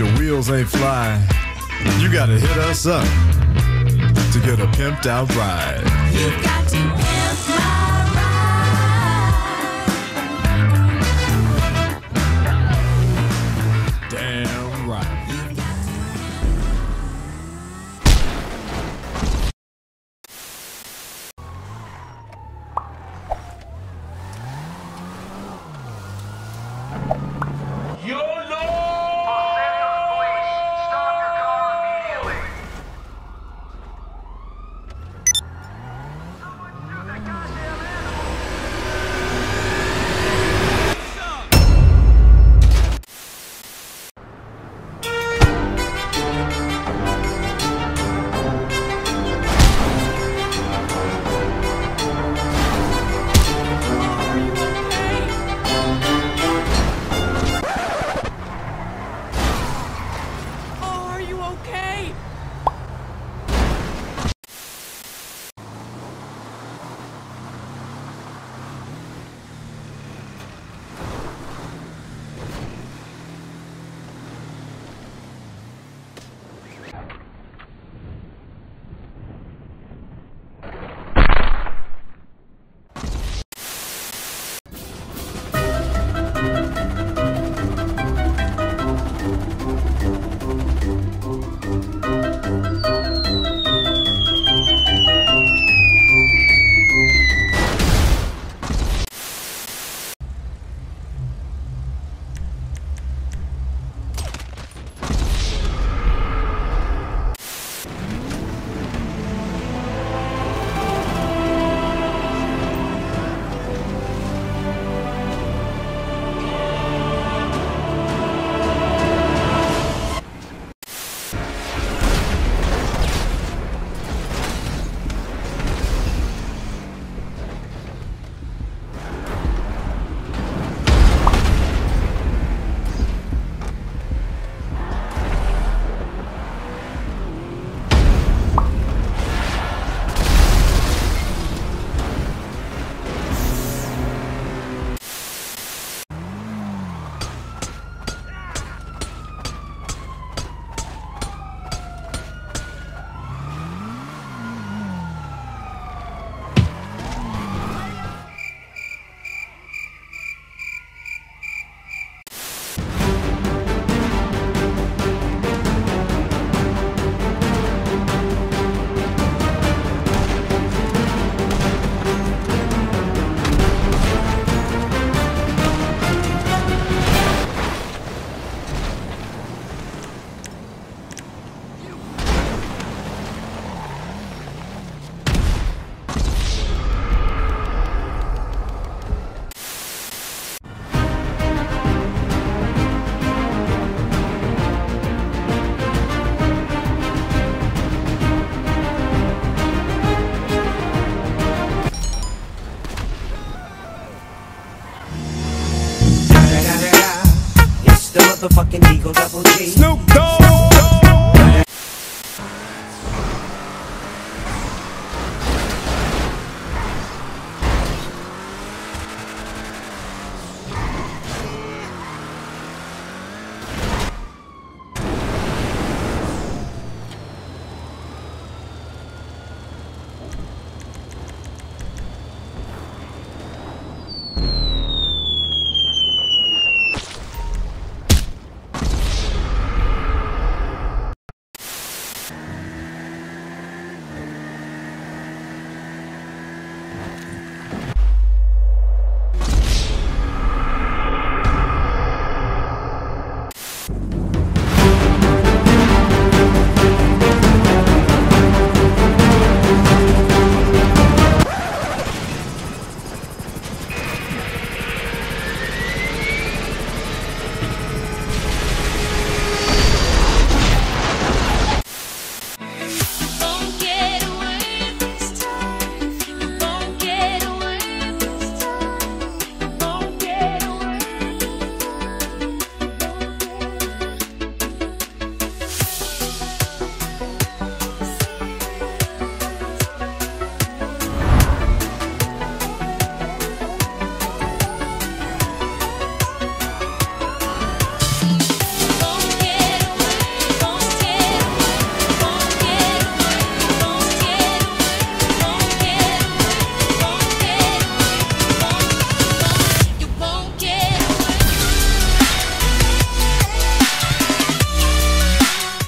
your wheels ain't flying? You gotta hit us up to get a pimped out ride. You've got to pimp my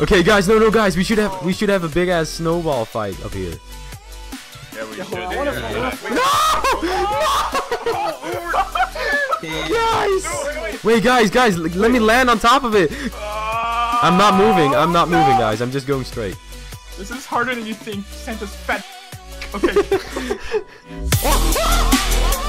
Okay, guys, no, no, guys, we should have we should have a big ass snowball fight up here. Yeah, we should. I wanna- Guys! Wait, guys, guys, let me land on top of it. I'm not moving. I'm not moving, guys. I'm just going straight. This is harder than you think. Santa's fat. Okay.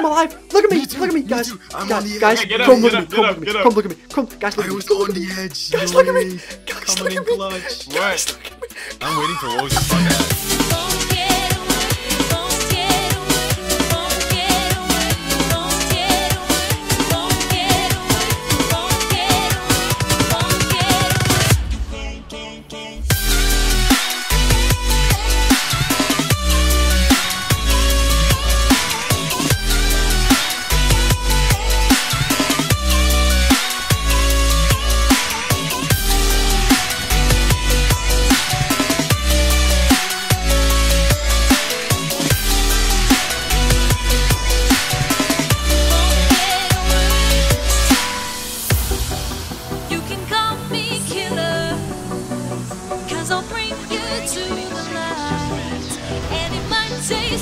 I'm alive! Look at me! Look at me, guys! I'm Guys, guys, up, come look me! up, Come get look at me! Come look at me! Come, guys, look I at me! was on the edge. Guys, look at me! Guys, look at me! Guys, look at me! I'm waiting for Rose to out.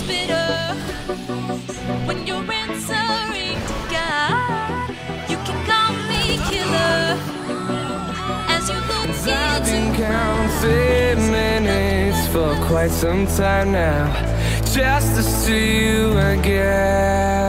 Bitter when you're answering to God. You can call me killer as you look I've been counting minutes for quite some time now, just to see you again.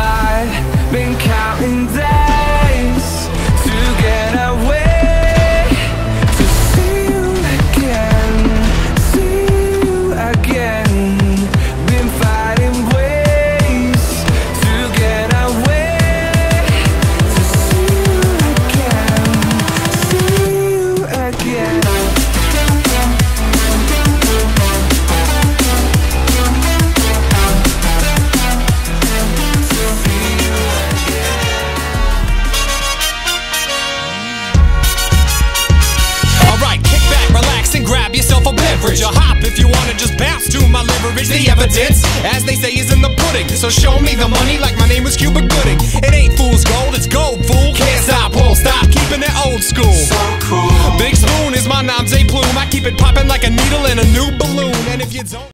yourself a beverage. A hop if you wanna just bounce to my leverage. The evidence, as they say, is in the pudding. So show me the money like my name was Cuba Gooding. It ain't fool's gold, it's gold, fool. Can't stop, won't stop, keeping it old school. So cool. Big Spoon is my nom de plume. I keep it popping like a needle in a new balloon. And if you don't.